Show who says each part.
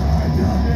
Speaker 1: I got